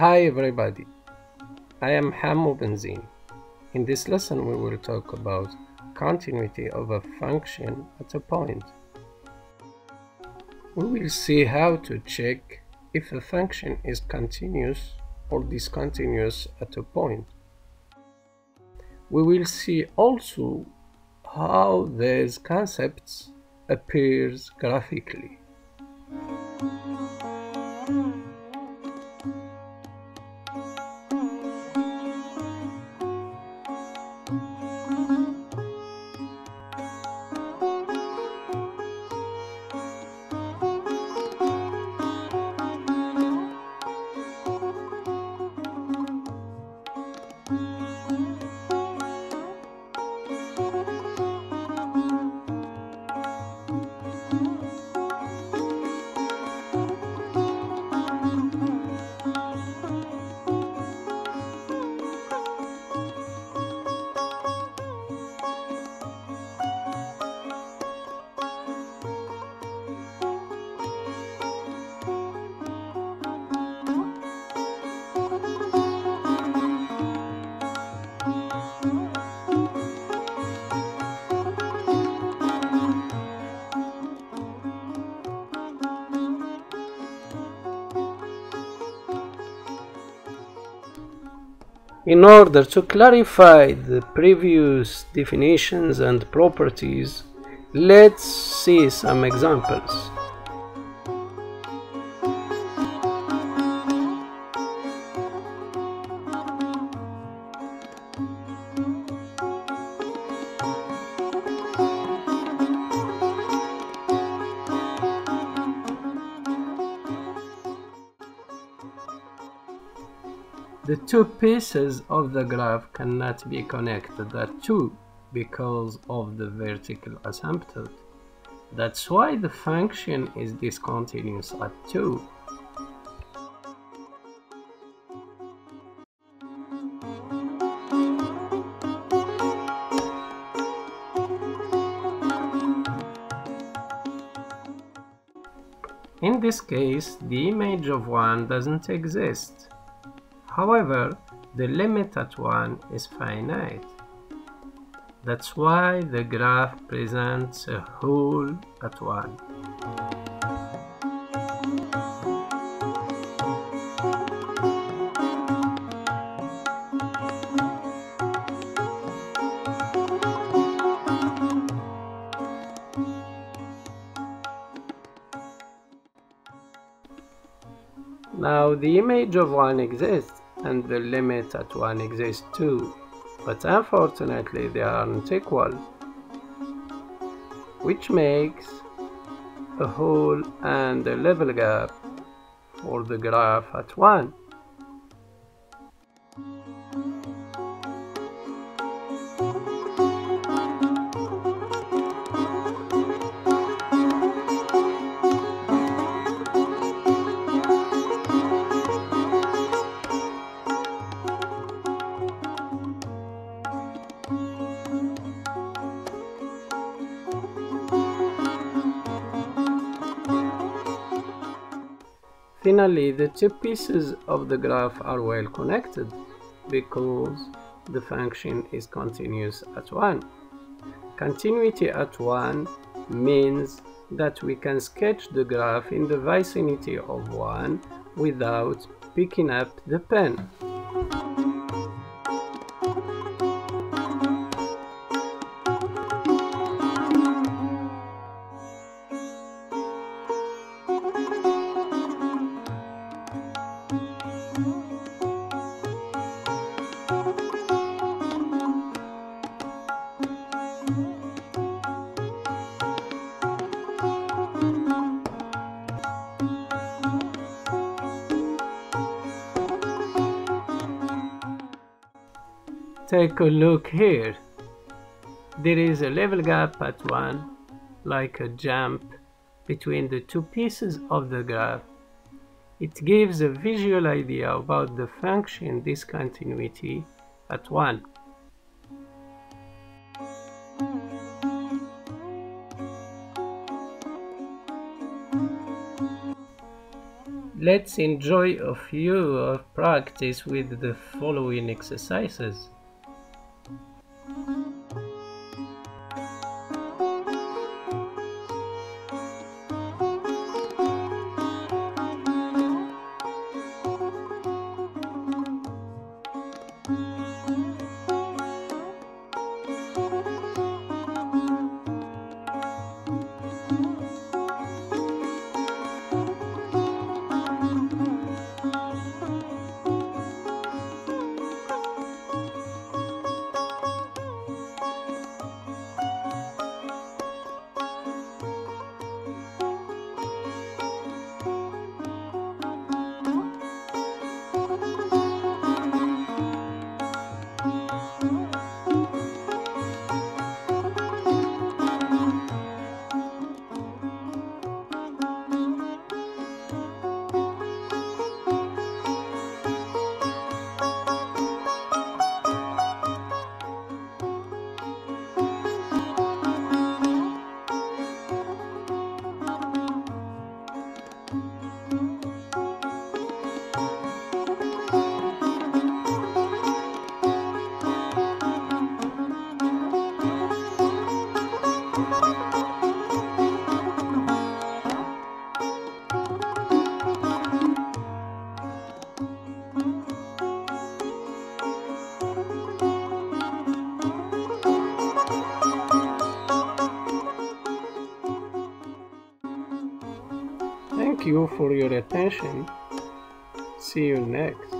Hi everybody, I am Hammo Benzine. In this lesson we will talk about continuity of a function at a point. We will see how to check if a function is continuous or discontinuous at a point. We will see also how these concepts appears graphically. In order to clarify the previous definitions and properties, let's see some examples. The two pieces of the graph cannot be connected at 2 because of the vertical asymptote. That's why the function is discontinuous at 2. In this case, the image of 1 doesn't exist. However, the limit at 1 is finite. That's why the graph presents a hole at 1. Now the image of 1 exists and the limit at 1 exists too, but unfortunately they aren't equal, which makes a hole and a level gap for the graph at 1. Finally, the two pieces of the graph are well connected because the function is continuous at 1. Continuity at 1 means that we can sketch the graph in the vicinity of 1 without picking up the pen. Take a look here. There is a level gap at 1, like a jump between the two pieces of the graph. It gives a visual idea about the function discontinuity at 1. Let's enjoy a few of practice with the following exercises. Thank you for your attention. See you next.